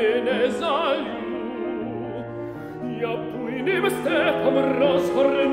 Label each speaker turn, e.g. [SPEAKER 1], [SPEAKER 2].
[SPEAKER 1] bene sai io ja puinem stepam rosforn